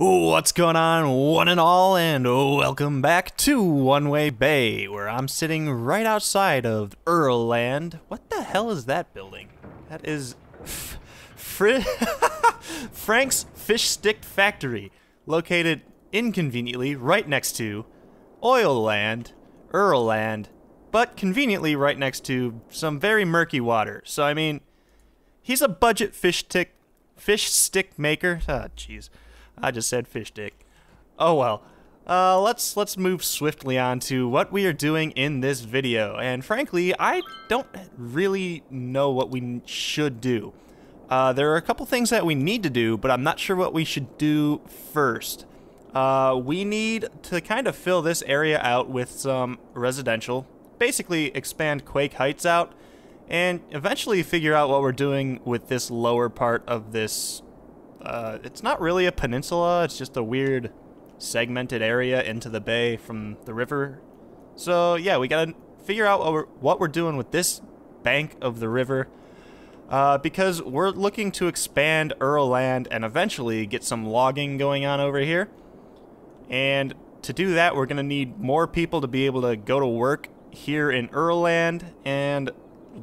What's going on, one and all, and welcome back to One Way Bay, where I'm sitting right outside of Earl Land. What the hell is that building? That is Fri Frank's Fish Stick Factory, located inconveniently right next to Oil Land, Earlland, but conveniently right next to some very murky water. So I mean, he's a budget fish stick fish stick maker. Ah, jeez. I just said fish dick. Oh well. Uh, let's let's move swiftly on to what we are doing in this video. And frankly, I don't really know what we should do. Uh, there are a couple things that we need to do, but I'm not sure what we should do first. Uh, we need to kind of fill this area out with some residential, basically expand Quake Heights out, and eventually figure out what we're doing with this lower part of this uh, it's not really a peninsula, it's just a weird segmented area into the bay from the river. So yeah, we gotta figure out what we're, what we're doing with this bank of the river. Uh, because we're looking to expand Earlland and eventually get some logging going on over here. And to do that, we're going to need more people to be able to go to work here in Earlland, and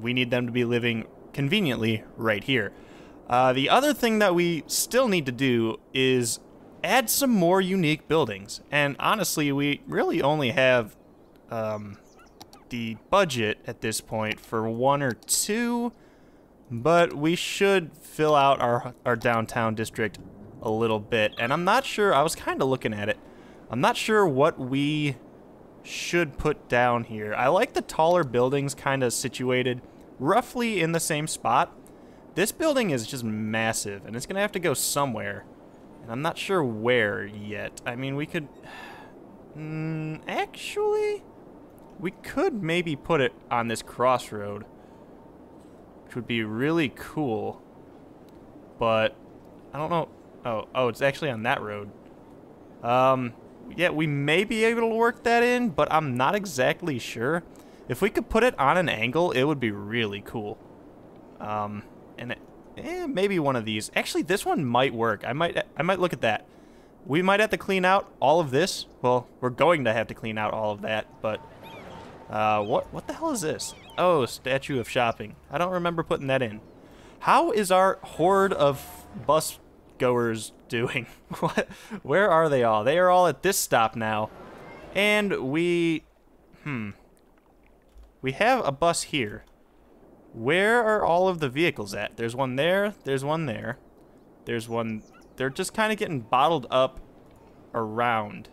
we need them to be living conveniently right here. Uh, the other thing that we still need to do is add some more unique buildings. And honestly, we really only have um, the budget at this point for one or two, but we should fill out our, our downtown district a little bit. And I'm not sure, I was kind of looking at it. I'm not sure what we should put down here. I like the taller buildings kind of situated roughly in the same spot. This building is just massive, and it's going to have to go somewhere. And I'm not sure where yet. I mean, we could... Mm, actually, we could maybe put it on this crossroad. Which would be really cool. But, I don't know... Oh, oh, it's actually on that road. Um, yeah, we may be able to work that in, but I'm not exactly sure. If we could put it on an angle, it would be really cool. Um, eh, maybe one of these. Actually, this one might work. I might I might look at that. We might have to clean out all of this. Well, we're going to have to clean out all of that, but uh, what what the hell is this? Oh, statue of shopping. I don't remember putting that in. How is our horde of bus goers doing? what? Where are they all? They are all at this stop now, and we, hmm, we have a bus here. Where are all of the vehicles at? There's one there, there's one there. There's one... They're just kind of getting bottled up around.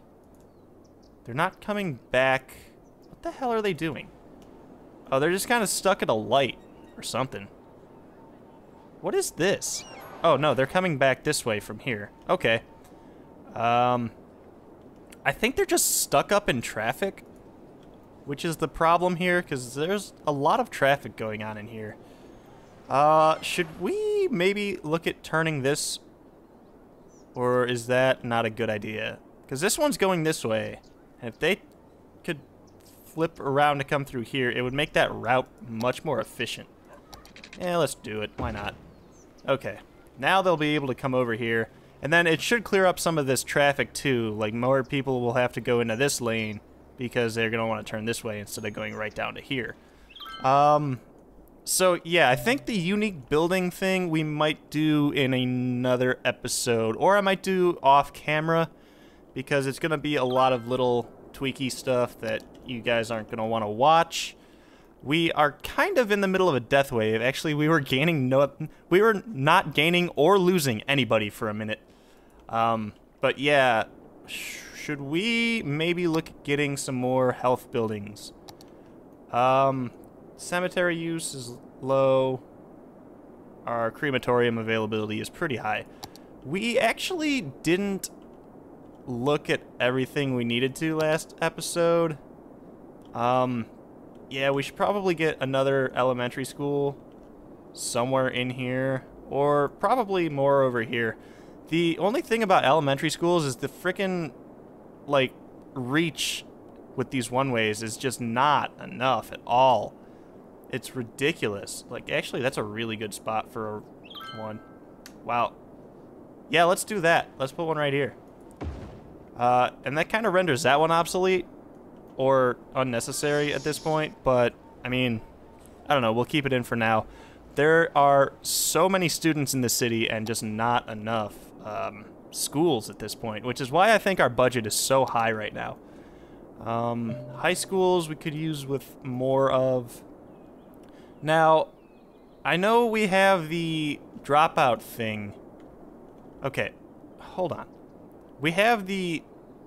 They're not coming back... What the hell are they doing? Oh, they're just kind of stuck at a light or something. What is this? Oh, no, they're coming back this way from here. Okay. Um, I think they're just stuck up in traffic which is the problem here, because there's a lot of traffic going on in here. Uh, should we maybe look at turning this, or is that not a good idea? Because this one's going this way, and if they could flip around to come through here, it would make that route much more efficient. Yeah, let's do it. Why not? Okay. Now they'll be able to come over here, and then it should clear up some of this traffic too. Like, more people will have to go into this lane because they're going to want to turn this way instead of going right down to here. Um, so yeah, I think the unique building thing we might do in another episode, or I might do off camera, because it's going to be a lot of little tweaky stuff that you guys aren't going to want to watch. We are kind of in the middle of a death wave. Actually, we were gaining no, we were not gaining or losing anybody for a minute. Um, but yeah, should we maybe look at getting some more health buildings? Um, cemetery use is low. Our crematorium availability is pretty high. We actually didn't look at everything we needed to last episode. Um, yeah, we should probably get another elementary school somewhere in here, or probably more over here. The only thing about elementary schools is the frickin' like reach with these one ways is just not enough at all. It's ridiculous. Like actually that's a really good spot for one. Wow. Yeah, let's do that. Let's put one right here. Uh, and that kind of renders that one obsolete or unnecessary at this point, but I mean, I don't know, we'll keep it in for now. There are so many students in the city and just not enough um, schools at this point, which is why I think our budget is so high right now. Um, high schools we could use with more of. Now, I know we have the dropout thing. Okay, hold on. We have the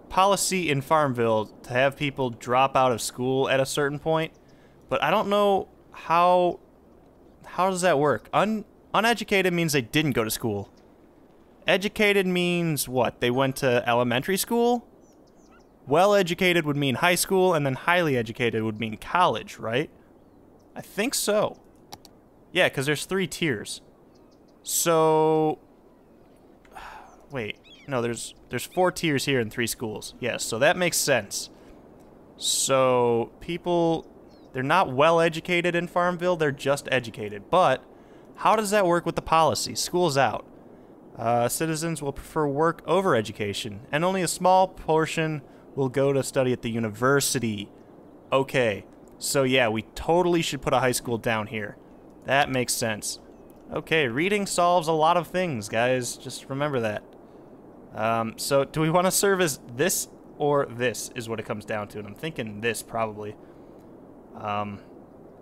policy in Farmville to have people drop out of school at a certain point, but I don't know how how does that work? Un uneducated means they didn't go to school. Educated means what? They went to elementary school? Well educated would mean high school, and then highly educated would mean college, right? I think so. Yeah, because there's three tiers. So... Wait, no, there's there's four tiers here in three schools. Yes, so that makes sense. So, people, they're not well educated in Farmville, they're just educated. But, how does that work with the policy? School's out. Uh, citizens will prefer work over education, and only a small portion will go to study at the university. Okay, so yeah, we totally should put a high school down here. That makes sense. Okay, reading solves a lot of things, guys. Just remember that. Um, so do we want to serve as this or this is what it comes down to. And I'm thinking this probably. Um,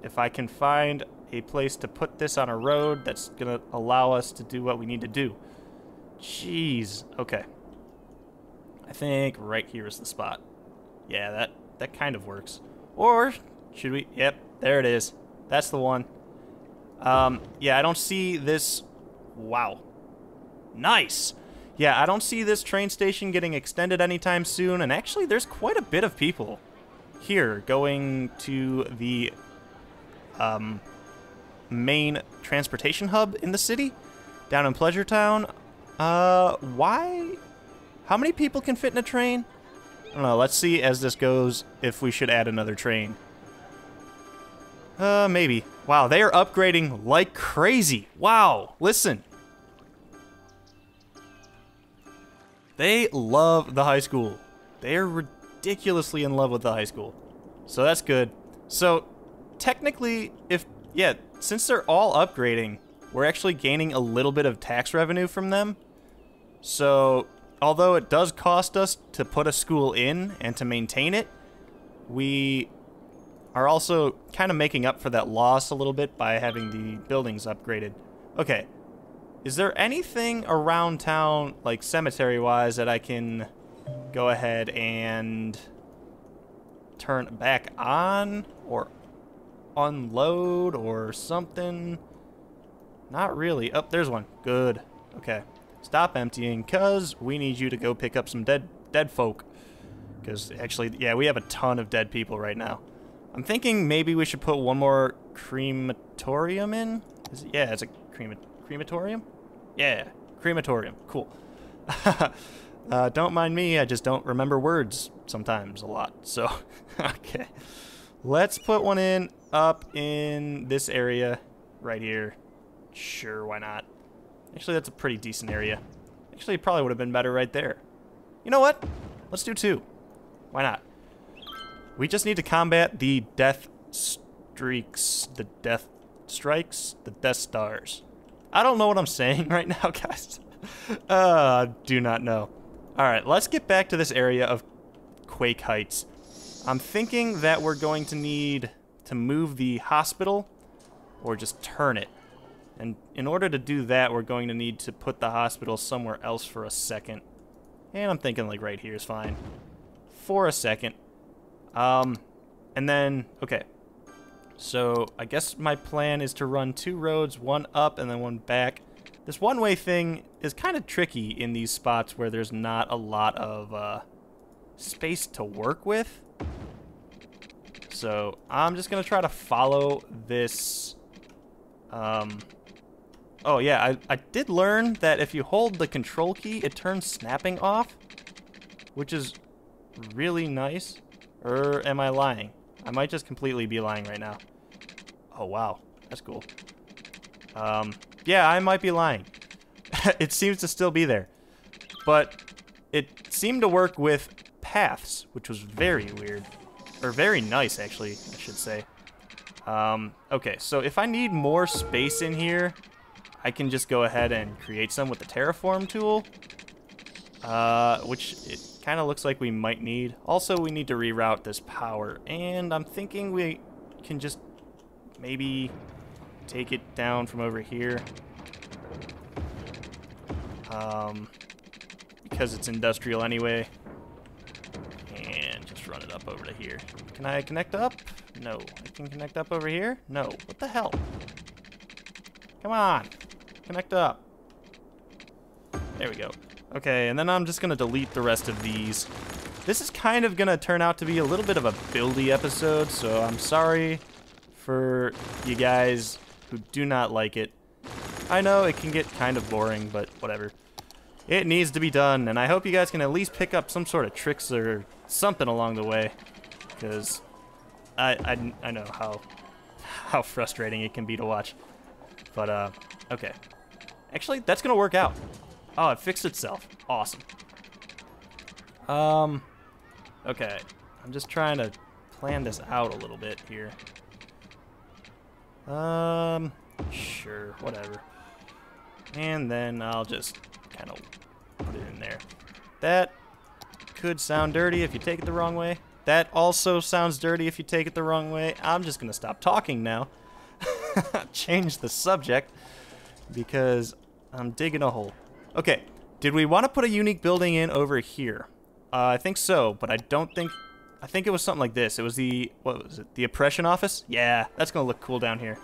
if I can find a place to put this on a road that's going to allow us to do what we need to do. Jeez. Okay. I think right here is the spot. Yeah, that, that kind of works. Or should we? Yep, there it is. That's the one. Um, yeah, I don't see this. Wow. Nice. Yeah, I don't see this train station getting extended anytime soon. And actually, there's quite a bit of people here going to the um, main transportation hub in the city down in Pleasure Town. Uh, why? How many people can fit in a train? I don't know. Let's see as this goes if we should add another train. Uh, maybe. Wow, they are upgrading like crazy. Wow, listen. They love the high school. They are ridiculously in love with the high school. So that's good. So, technically, if, yeah, since they're all upgrading, we're actually gaining a little bit of tax revenue from them. So, although it does cost us to put a school in and to maintain it, we are also kind of making up for that loss a little bit by having the buildings upgraded. Okay. Is there anything around town, like cemetery-wise, that I can go ahead and turn back on or unload or something? Not really. Oh, there's one. Good. Okay. Stop emptying, cuz we need you to go pick up some dead dead folk. Because actually, yeah, we have a ton of dead people right now. I'm thinking maybe we should put one more crematorium in. It, yeah, it's a crema crematorium. Yeah, crematorium. Cool. uh, don't mind me. I just don't remember words sometimes a lot. So, okay. Let's put one in up in this area right here. Sure, why not? Actually, that's a pretty decent area. Actually, probably would have been better right there. You know what? Let's do two. Why not? We just need to combat the death streaks, the death strikes, the death stars. I don't know what I'm saying right now, guys. uh, do not know. All right, let's get back to this area of Quake Heights. I'm thinking that we're going to need to move the hospital or just turn it. And in order to do that, we're going to need to put the hospital somewhere else for a second. And I'm thinking like right here is fine. For a second. Um, and then, okay. So I guess my plan is to run two roads, one up and then one back. This one-way thing is kind of tricky in these spots where there's not a lot of uh, space to work with. So I'm just going to try to follow this. Um, oh, yeah, I, I did learn that if you hold the control key, it turns snapping off, which is really nice. Or am I lying? I might just completely be lying right now. Oh, wow. That's cool. Um, yeah, I might be lying. it seems to still be there. But it seemed to work with paths, which was very weird. Or very nice, actually, I should say. Um, okay, so if I need more space in here, I can just go ahead and create some with the terraform tool. Uh, which it kind of looks like we might need. Also, we need to reroute this power, and I'm thinking we can just maybe take it down from over here. Um, because it's industrial anyway. And just run it up over to here. Can I connect up? No. I can connect up over here? No. What the hell? Come on. Connect up. There we go. Okay, and then I'm just to delete the rest of these. This is kind of to turn out to be a little bit of a buildy episode, so I'm sorry for you guys who do not like it. I know it can get kind of boring, but whatever. It needs to be done, and I hope you guys can at least pick up some sort of tricks or something along the way, because I, I, I know how how frustrating it can be to watch. But, uh, okay. Actually, that's going to work out. Oh, it fixed itself. Awesome. Um, okay. I'm just trying to plan this out a little bit here. Um, sure, whatever. And then I'll just kind of put it in there. That could sound dirty if you take it the wrong way. That also sounds dirty if you take it the wrong way. I'm just going to stop talking now. Change the subject because I'm digging a hole. Okay, did we want to put a unique building in over here? Uh, I think so, but I don't think... I think it was something like this. It was the... What was it? The oppression office? Yeah, that's going to look cool down here.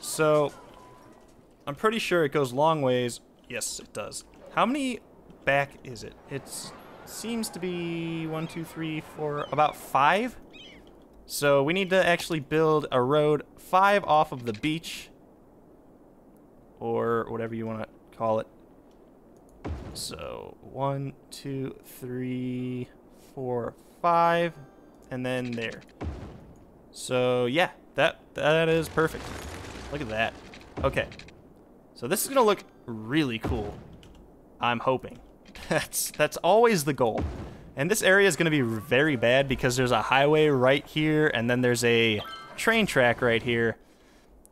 So, I'm pretty sure it goes long ways. Yes, it does. How many back is it? It seems to be one, two, three, four, about five. So we need to actually build a road five off of the beach, or whatever you want to call it. So one, two, three, four, five, and then there. So yeah, that that is perfect. Look at that. Okay. So this is gonna look really cool. I'm hoping. That's that's always the goal. And this area is gonna be very bad because there's a highway right here and then there's a train track right here.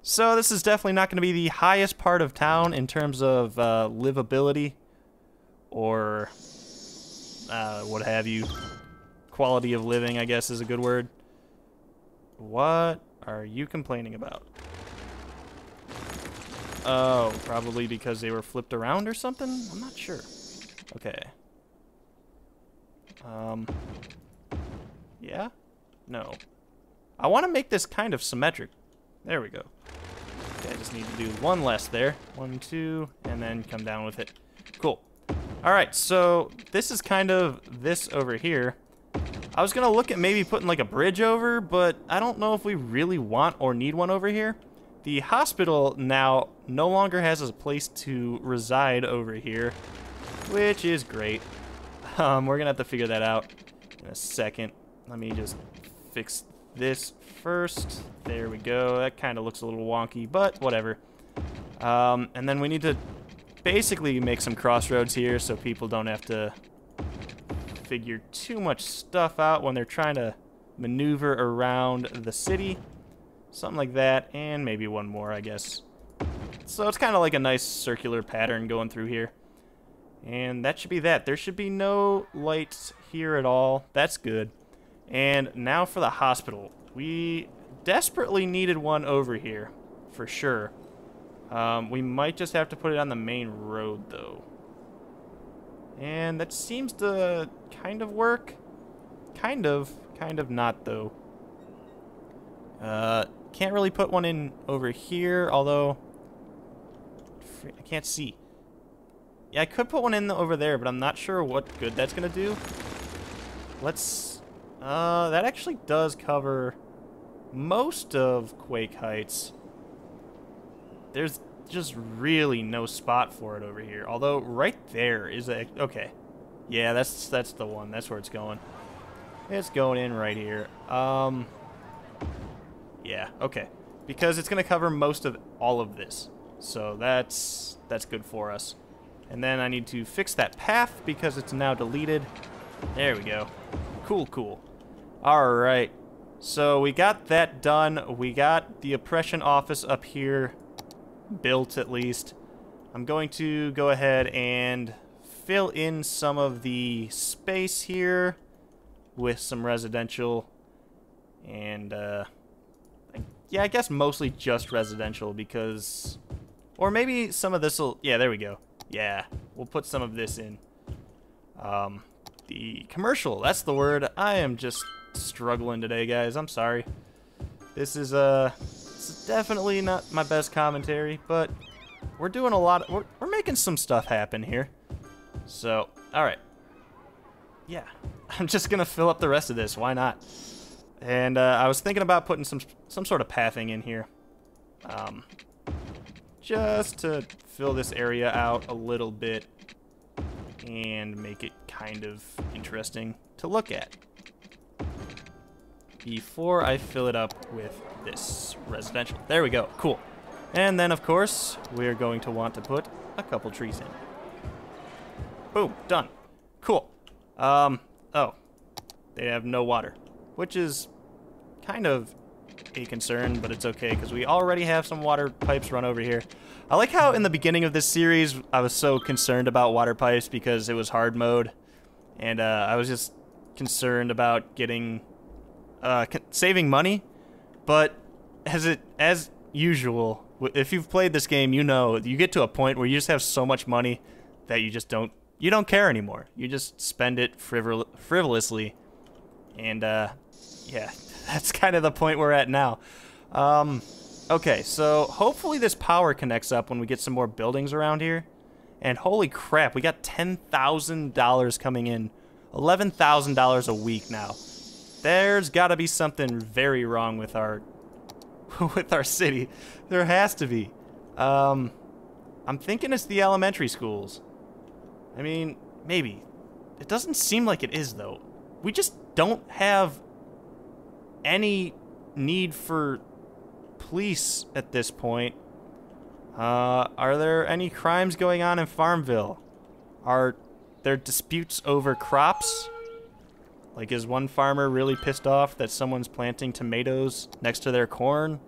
So this is definitely not gonna be the highest part of town in terms of uh, livability or uh, what have you. Quality of living, I guess, is a good word. What are you complaining about? Oh, probably because they were flipped around or something? I'm not sure. Okay. Um. Yeah? No. I want to make this kind of symmetric. There we go. Okay, I just need to do one less there. One, two, and then come down with it. Cool. Alright, so this is kind of this over here. I was to look at maybe putting like a bridge over, but I don't know if we really want or need one over here. The hospital now no longer has a place to reside over here, which is great. Um, we're to have to figure that out in a second. Let me just fix this first. There we go. That kind of looks a little wonky, but whatever. Um, and then we need to basically make some crossroads here so people don't have to figure too much stuff out when they're trying to maneuver around the city. Something like that, and maybe one more, I guess. So it's kind of like a nice circular pattern going through here. And that should be that. There should be no lights here at all. That's good. And now for the hospital. We desperately needed one over here, for sure. Um, we might just have to put it on the main road, though. And that seems to kind of work. Kind of. Kind of not, though. Uh, can't really put one in over here, although... I can't see. Yeah, I could put one in over there, but I'm not sure what good that's going to do. Let's... Uh, that actually does cover most of Quake Heights. There's just really no spot for it over here. Although, right there is a... Okay. Yeah, that's that's the one. That's where it's going. It's going in right here. Um... Yeah, okay. Because it's going to cover most of all of this. So that's that's good for us. And then I need to fix that path because it's now deleted. There we go. Cool, cool. Alright. So we got that done. We got the oppression office up here built at least. I'm going to go ahead and fill in some of the space here with some residential and uh, yeah, I guess mostly just residential because or maybe some of this will yeah, there we go. Yeah, we'll put some of this in. Um, the commercial, that's the word. I am just struggling today, guys. I'm sorry. This is uh it's definitely not my best commentary, but we're doing a lot of, we're, we're making some stuff happen here. So, all right. Yeah, I'm just gonna fill up the rest of this. Why not? And uh, I was thinking about putting some some sort of pathing in here, um, just to fill this area out a little bit and make it kind of interesting to look at. Before I fill it up with this residential. There we go. Cool. And then, of course, we're going to want to put a couple trees in. Boom. Done. Cool. Um, oh. They have no water, which is kind of a concern, but it's okay because we already have some water pipes run over here. I like how in the beginning of this series, I was so concerned about water pipes because it was hard mode. And uh, I was just concerned about getting, uh, saving money. But as it, as usual, if you've played this game, you know you get to a point where you just have so much money that you just don't you don't care anymore. You just spend it frivol frivolously, and uh, yeah, that's kind of the point we're at now. Um, okay, so hopefully this power connects up when we get some more buildings around here. And holy crap, we got $10,000 coming in. $11,000 a week now. There's got to be something very wrong with our with our city. There has to be. Um, I'm thinking it's the elementary schools. I mean, maybe. It doesn't seem like it is, though. We just don't have any need for police at this point. Uh, are there any crimes going on in Farmville? Are there disputes over crops? Like, is one farmer really pissed off that someone's planting tomatoes next to their corn?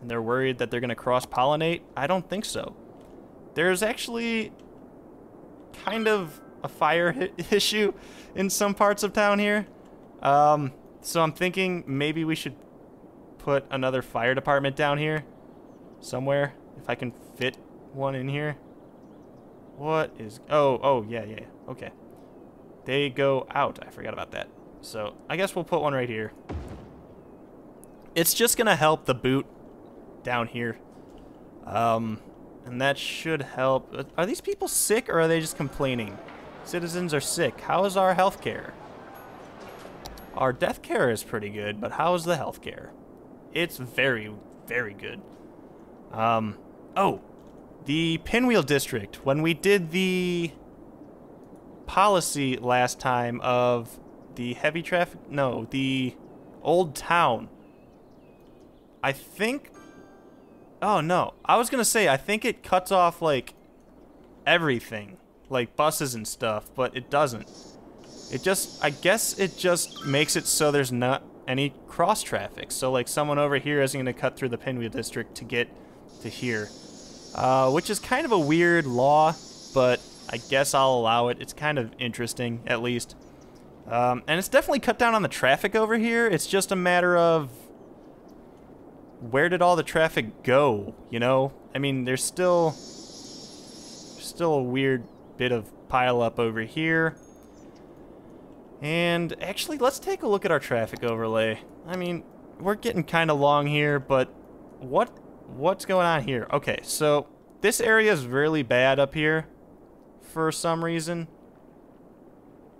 And they're worried that they're going to cross-pollinate? I don't think so. There's actually kind of a fire issue in some parts of town here. Um, so I'm thinking maybe we should put another fire department down here somewhere. If I can fit one in here. What is... Oh, oh, yeah, yeah, okay. They go out. I forgot about that. So I guess we'll put one right here. It's just going to help the boot down here. Um, and that should help. Are these people sick or are they just complaining? Citizens are sick. How is our health care? Our death care is pretty good, but how is the health care? It's very, very good. Um, oh, the Pinwheel District. When we did the policy last time of the heavy traffic, no, the old town. I think, oh no, I was gonna say, I think it cuts off like everything, like buses and stuff, but it doesn't. It just, I guess it just makes it so there's not any cross traffic. So like someone over here isn't to cut through the Pinwheel District to get to here. Uh, which is kind of a weird law, but I guess I'll allow it. It's kind of interesting, at least. Um, and it's definitely cut down on the traffic over here. It's just a matter of where did all the traffic go, you know? I mean, there's still still a weird bit of pile up over here. And actually, let's take a look at our traffic overlay. I mean, we're getting kind of long here, but what what's going on here? Okay, so this area is really bad up here for some reason.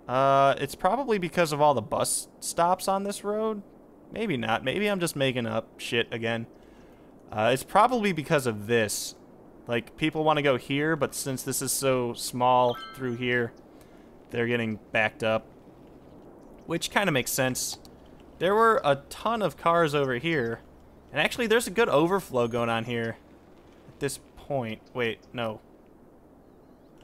Uh, it's probably because of all the bus stops on this road. Maybe not. Maybe I'm just making up shit again. Uh, it's probably because of this. Like, people want to go here, but since this is so small through here, they're getting backed up which kind of makes sense. There were a ton of cars over here. And actually, there's a good overflow going on here at this point. Wait, no.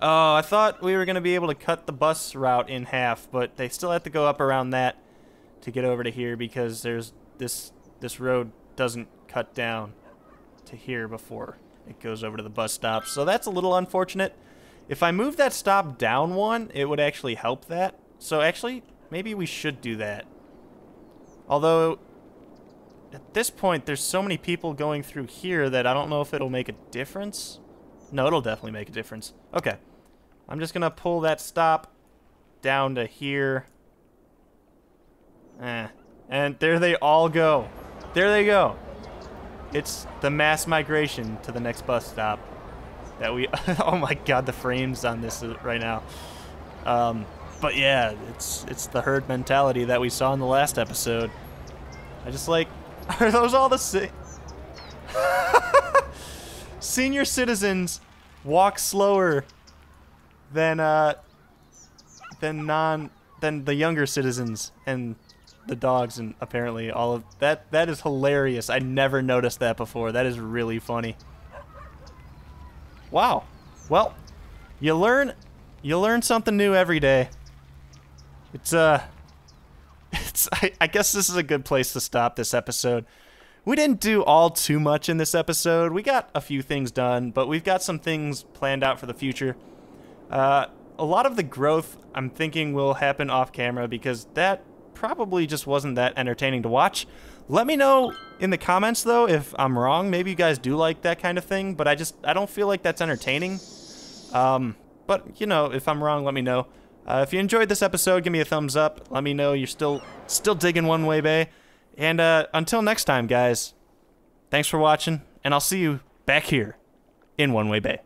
Oh, I thought we were going to be able to cut the bus route in half, but they still have to go up around that to get over to here because there's this this road doesn't cut down to here before it goes over to the bus stop. So that's a little unfortunate. If I move that stop down one, it would actually help that. So actually, maybe we should do that. Although, at this point, there's so many people going through here that I don't know if it'll make a difference. No, it'll definitely make a difference. Okay. I'm just going to pull that stop down to here. Eh. And there they all go. There they go. It's the mass migration to the next bus stop that we... oh my god, the frames on this right now. Um, but yeah, it's it's the herd mentality that we saw in the last episode. I just like... Are those all the same? Senior citizens walk slower than uh than non than the younger citizens and the dogs and apparently all of that that is hilarious. I never noticed that before. That is really funny. Wow. Well, you learn you learn something new every day. It's uh it's I, I guess this is a good place to stop this episode. We didn't do all too much in this episode. We got a few things done, but we've got some things planned out for the future. Uh, a lot of the growth I'm thinking will happen off camera because that probably just wasn't that entertaining to watch. Let me know in the comments though if I'm wrong. Maybe you guys do like that kind of thing, but I just I don't feel like that's entertaining. Um, but you know, if I'm wrong, let me know. Uh, if you enjoyed this episode, give me a thumbs up. Let me know you're still still digging One Way Bay. And uh, until next time, guys, thanks for watching, and I'll see you back here in One Way Bay.